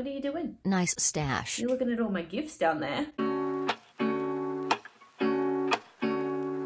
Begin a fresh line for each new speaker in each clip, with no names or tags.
What are you doing?
Nice stash.
You're looking at all my gifts down there.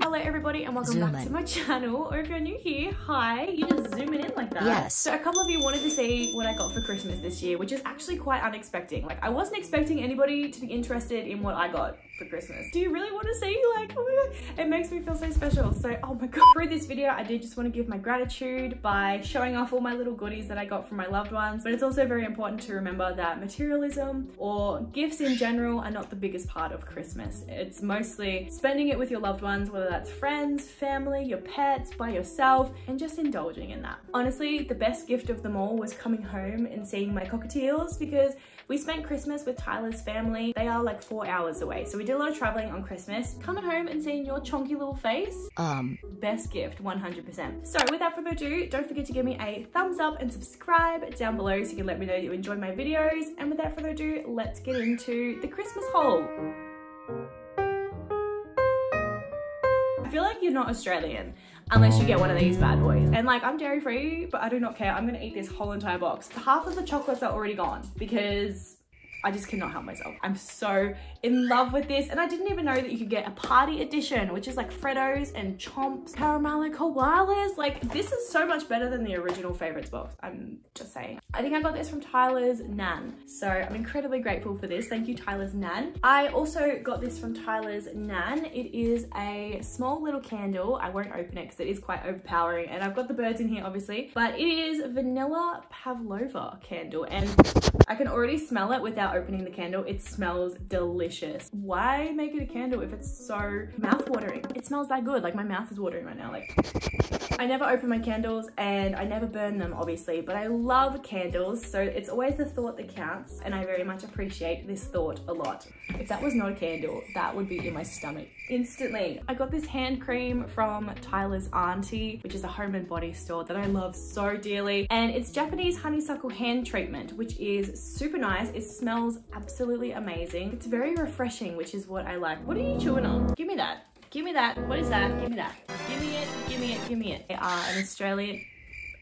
Hello everybody and welcome
Zoom
back
in.
to my channel. Or if you're new here, hi. You just zooming in like that.
Yes.
So a couple of you wanted to see what I got for Christmas this year, which is actually quite unexpected. Like I wasn't expecting anybody to be interested in what I got for Christmas. Do you really want to see? Like, oh my god, it makes me feel so special. So, oh my god. Through this video, I did just want to give my gratitude by showing off all my little goodies that I got from my loved ones. But it's also very important to remember that materialism or gifts in general are not the biggest part of Christmas. It's mostly spending it with your loved ones, whether that's friends, family, your pets, by yourself, and just indulging in that. Honestly, the best gift of them all was coming home and seeing my cockatiels because we spent Christmas with Tyler's family. They are like four hours away. So we did a lot of traveling on Christmas. Coming home and seeing your chonky little face,
Um,
best gift 100% so without further ado don't forget to give me a thumbs up and subscribe down below so you can let me know you enjoy my videos and without further ado let's get into the christmas haul I feel like you're not Australian unless you get one of these bad boys. And like, I'm dairy free, but I do not care. I'm gonna eat this whole entire box. Half of the chocolates are already gone because I just cannot help myself. I'm so in love with this. And I didn't even know that you could get a party edition, which is like Freddos and Chomps, Caramello Koalas. Like this is so much better than the original favorites box. I'm just saying. I think I got this from Tyler's Nan. So I'm incredibly grateful for this. Thank you, Tyler's Nan. I also got this from Tyler's Nan. It is a small little candle. I won't open it because it is quite overpowering. And I've got the birds in here, obviously. But it is vanilla pavlova candle. And I can already smell it without opening the candle. It smells delicious. Why make it a candle if it's so mouth-watering? It smells that good. Like my mouth is watering right now. Like I never open my candles and I never burn them obviously, but I love candles. So it's always the thought that counts. And I very much appreciate this thought a lot. If that was not a candle, that would be in my stomach instantly. I got this hand cream from Tyler's Auntie, which is a home and body store that I love so dearly. And it's Japanese honeysuckle hand treatment, which is super nice. It smells absolutely amazing. It's very refreshing, which is what I like. What are you chewing on? Give me that. Give me that. What is that? Give me that. Give me it. Give me it. Give me it. They are an Australian.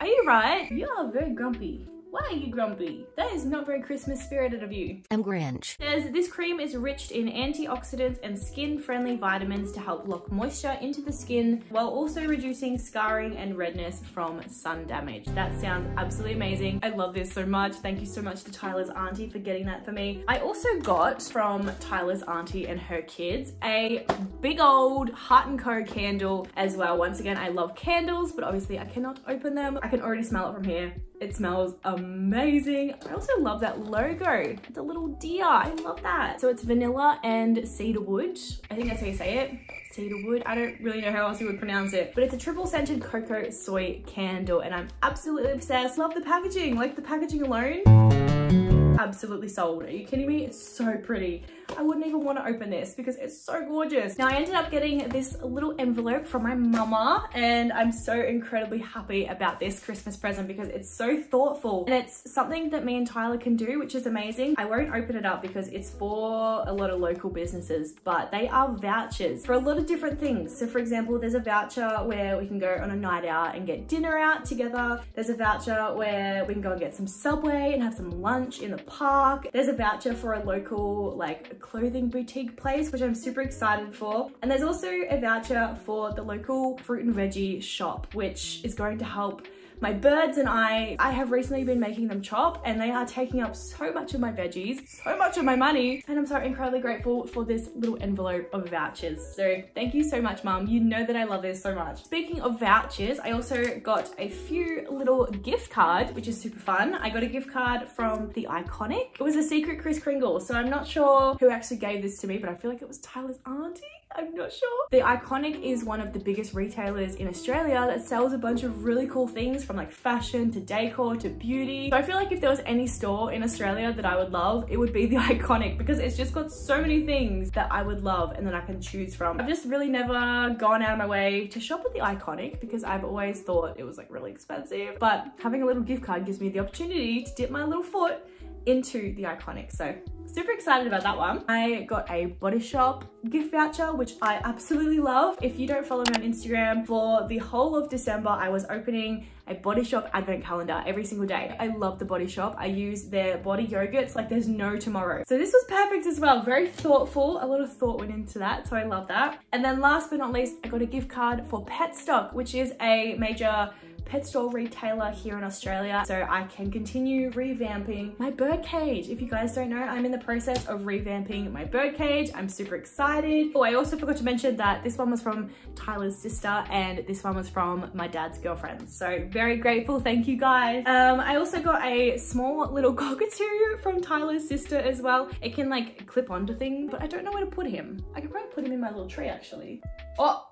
Are you right? You are very grumpy. Why are you grumpy? That is not very Christmas spirited of you.
I'm Grinch.
Says this cream is rich in antioxidants and skin-friendly vitamins to help lock moisture into the skin while also reducing scarring and redness from sun damage. That sounds absolutely amazing. I love this so much. Thank you so much to Tyler's auntie for getting that for me. I also got from Tyler's auntie and her kids a big old Heart & Co candle as well. Once again, I love candles, but obviously I cannot open them. I can already smell it from here. It smells amazing. I also love that logo, It's a little deer. I love that. So it's vanilla and cedarwood. I think that's how you say it. Cedarwood. I don't really know how else you would pronounce it, but it's a triple scented cocoa soy candle and I'm absolutely obsessed. Love the packaging, like the packaging alone absolutely sold. Are you kidding me? It's so pretty. I wouldn't even want to open this because it's so gorgeous. Now I ended up getting this little envelope from my mama and I'm so incredibly happy about this Christmas present because it's so thoughtful and it's something that me and Tyler can do which is amazing. I won't open it up because it's for a lot of local businesses but they are vouchers for a lot of different things. So for example there's a voucher where we can go on a night out and get dinner out together. There's a voucher where we can go and get some Subway and have some lunch in the park. There's a voucher for a local like clothing boutique place, which I'm super excited for. And there's also a voucher for the local fruit and veggie shop, which is going to help my birds and I, I have recently been making them chop and they are taking up so much of my veggies, so much of my money. And I'm so incredibly grateful for this little envelope of vouchers. So thank you so much, mum. You know that I love this so much. Speaking of vouchers, I also got a few little gift cards, which is super fun. I got a gift card from The Iconic. It was a secret Kris Kringle. So I'm not sure who actually gave this to me, but I feel like it was Tyler's auntie. I'm not sure. The Iconic is one of the biggest retailers in Australia that sells a bunch of really cool things from like fashion to decor to beauty. So I feel like if there was any store in Australia that I would love, it would be The Iconic because it's just got so many things that I would love and that I can choose from. I've just really never gone out of my way to shop at The Iconic because I've always thought it was like really expensive. But having a little gift card gives me the opportunity to dip my little foot into the iconic. So super excited about that one. I got a Body Shop gift voucher, which I absolutely love. If you don't follow me on Instagram, for the whole of December, I was opening a Body Shop advent calendar every single day. I love the Body Shop. I use their body yogurts like there's no tomorrow. So this was perfect as well. Very thoughtful. A lot of thought went into that. So I love that. And then last but not least, I got a gift card for Petstock, which is a major pet store retailer here in Australia so I can continue revamping my bird cage. If you guys don't know, I'm in the process of revamping my bird cage. I'm super excited. Oh, I also forgot to mention that this one was from Tyler's sister and this one was from my dad's girlfriend. So very grateful. Thank you guys. Um, I also got a small little cockatoo from Tyler's sister as well. It can like clip onto things, but I don't know where to put him. I could probably put him in my little tree actually. Oh,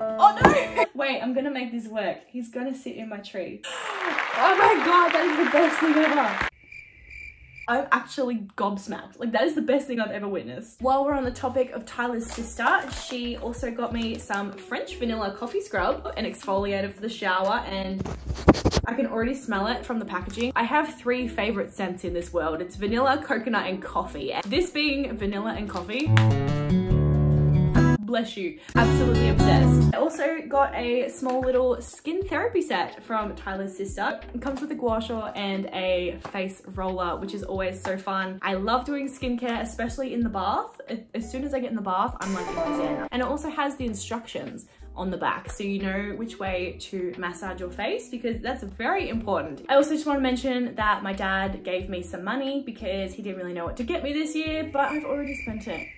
Oh no! Wait, I'm gonna make this work. He's gonna sit in my tree. Oh my god, that is the best thing ever. I'm actually gobsmacked. Like that is the best thing I've ever witnessed. While we're on the topic of Tyler's sister, she also got me some French vanilla coffee scrub, an exfoliator for the shower, and I can already smell it from the packaging. I have three favorite scents in this world. It's vanilla, coconut, and coffee. This being vanilla and coffee, bless you. Absolutely obsessed. I also got a small little skin therapy set from Tyler's sister. It comes with a gua sha and a face roller, which is always so fun. I love doing skincare, especially in the bath. As soon as I get in the bath, I'm like in. And it also has the instructions on the back so you know which way to massage your face because that's very important. I also just want to mention that my dad gave me some money because he didn't really know what to get me this year but I've already spent it.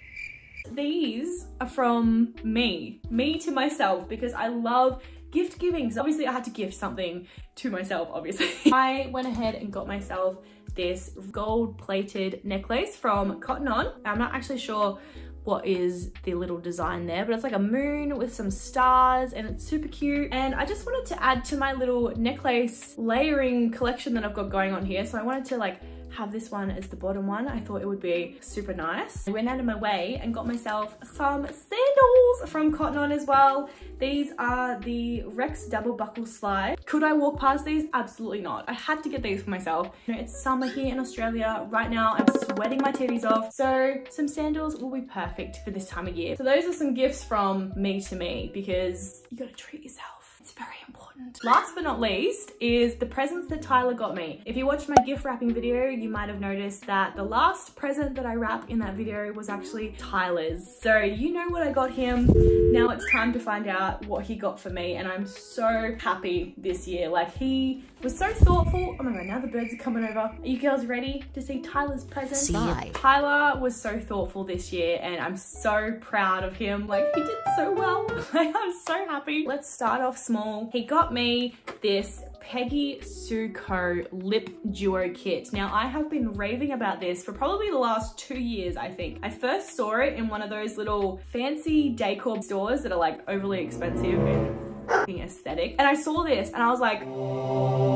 These are from me, me to myself, because I love gift giving. So obviously I had to gift something to myself, obviously. I went ahead and got myself this gold plated necklace from Cotton On. I'm not actually sure what is the little design there, but it's like a moon with some stars and it's super cute. And I just wanted to add to my little necklace layering collection that I've got going on here. So I wanted to like have this one as the bottom one. I thought it would be super nice. I went out of my way and got myself some sandals from Cotton On as well. These are the Rex double buckle slide. Could I walk past these? Absolutely not. I had to get these for myself. You know, it's summer here in Australia. Right now, I'm sweating my titties off. So some sandals will be perfect for this time of year. So those are some gifts from me to me because you gotta treat yourself. It's very important. Last but not least is the presents that Tyler got me. If you watched my gift wrapping video, you might have noticed that the last present that I wrapped in that video was actually Tyler's. So you know what I got him. Now it's time to find out what he got for me and I'm so happy this year. Like he was so thoughtful. Oh my God, now the birds are coming over. Are you girls ready to see Tyler's present?
See
Tyler was so thoughtful this year and I'm so proud of him. Like he did so well. Like I'm so happy. Let's start off small. He got me this Peggy Sue Co lip duo kit. Now I have been raving about this for probably the last two years I think. I first saw it in one of those little fancy decor stores that are like overly expensive and aesthetic. And I saw this and I was like,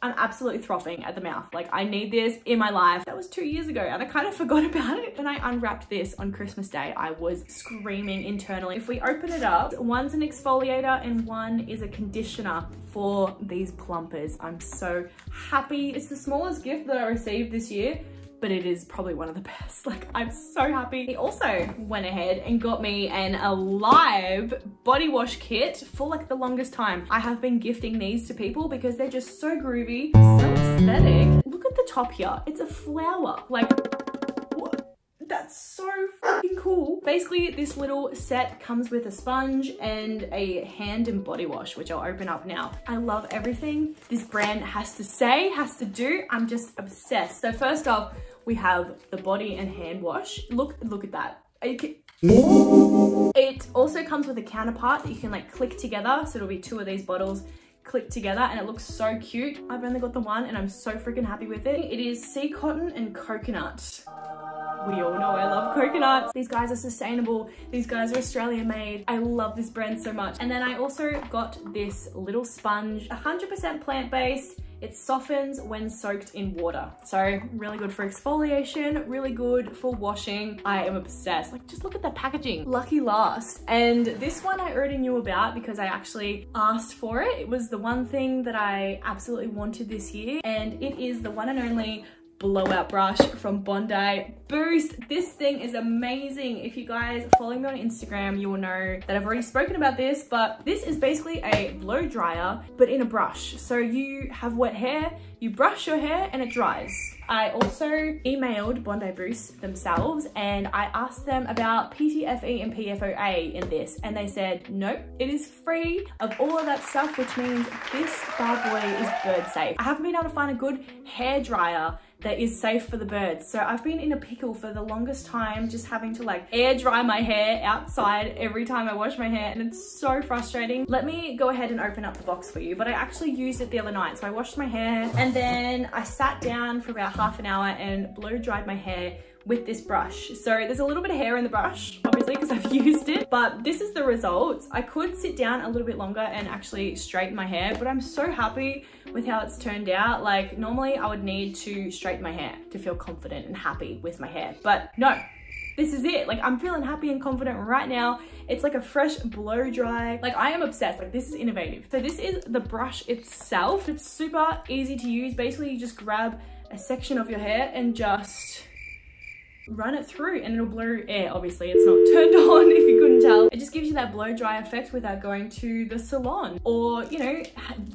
I'm absolutely frothing at the mouth. Like I need this in my life. That was two years ago and I kind of forgot about it. When I unwrapped this on Christmas Day, I was screaming internally. If we open it up, one's an exfoliator and one is a conditioner for these plumpers. I'm so happy. It's the smallest gift that I received this year but it is probably one of the best. Like, I'm so happy. He also went ahead and got me an Alive body wash kit for like the longest time. I have been gifting these to people because they're just so groovy, so aesthetic. Look at the top here. It's a flower. Like, what? That's so fucking cool. Basically, this little set comes with a sponge and a hand and body wash, which I'll open up now. I love everything this brand has to say, has to do. I'm just obsessed. So first off, we have the body and hand wash. Look, look at that. It also comes with a counterpart that you can like click together. So it'll be two of these bottles click together and it looks so cute. I've only got the one and I'm so freaking happy with it. It is sea cotton and coconut. We all know I love coconuts. These guys are sustainable. These guys are Australian made. I love this brand so much. And then I also got this little sponge, 100% plant-based. It softens when soaked in water. So really good for exfoliation, really good for washing. I am obsessed. Like just look at the packaging. Lucky last. And this one I already knew about because I actually asked for it. It was the one thing that I absolutely wanted this year. And it is the one and only blowout brush from Bondi Boost. This thing is amazing. If you guys follow me on Instagram, you will know that I've already spoken about this, but this is basically a blow dryer, but in a brush. So you have wet hair, you brush your hair and it dries. I also emailed Bondi Boost themselves and I asked them about PTFE and PFOA in this and they said, nope, it is free of all of that stuff, which means this bad boy is bird safe. I haven't been able to find a good hair dryer that is safe for the birds. So I've been in a pickle for the longest time, just having to like air dry my hair outside every time I wash my hair and it's so frustrating. Let me go ahead and open up the box for you, but I actually used it the other night. So I washed my hair and then I sat down for about half an hour and blow dried my hair with this brush. So there's a little bit of hair in the brush, obviously, because I've used it, but this is the results. I could sit down a little bit longer and actually straighten my hair, but I'm so happy with how it's turned out. Like normally I would need to straighten my hair to feel confident and happy with my hair, but no, this is it. Like I'm feeling happy and confident right now. It's like a fresh blow dry. Like I am obsessed. Like this is innovative. So this is the brush itself. It's super easy to use. Basically you just grab a section of your hair and just run it through and it'll blow air. Obviously, it's not turned on if you couldn't tell. It just gives you that blow dry effect without going to the salon or, you know,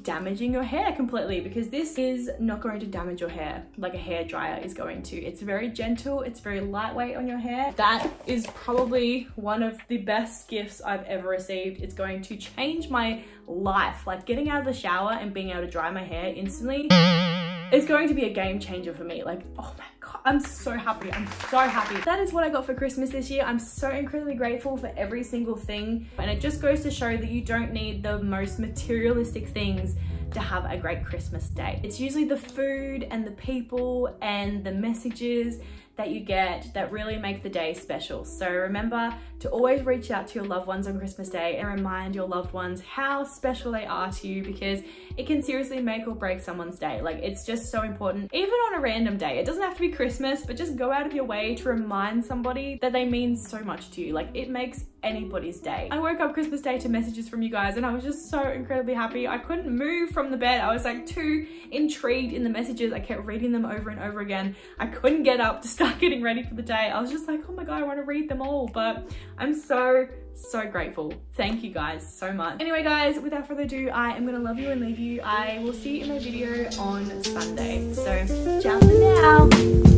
damaging your hair completely because this is not going to damage your hair like a hair dryer is going to. It's very gentle. It's very lightweight on your hair. That is probably one of the best gifts I've ever received. It's going to change my life. Like getting out of the shower and being able to dry my hair instantly is going to be a game changer for me. Like, oh my God, I'm so happy. I'm so happy. That is what I got for Christmas this year. I'm so incredibly grateful for every single thing. And it just goes to show that you don't need the most materialistic things to have a great Christmas day. It's usually the food and the people and the messages that you get that really make the day special. So remember to always reach out to your loved ones on Christmas Day and remind your loved ones how special they are to you because it can seriously make or break someone's day. Like it's just so important, even on a random day. It doesn't have to be Christmas, but just go out of your way to remind somebody that they mean so much to you. Like it makes anybody's day. I woke up Christmas Day to messages from you guys and I was just so incredibly happy. I couldn't move from the bed. I was like too intrigued in the messages. I kept reading them over and over again. I couldn't get up to start getting ready for the day. I was just like, oh my God, I want to read them all. But I'm so, so grateful. Thank you guys so much. Anyway, guys, without further ado, I am going to love you and leave you. I will see you in my video on Sunday. So ciao for now.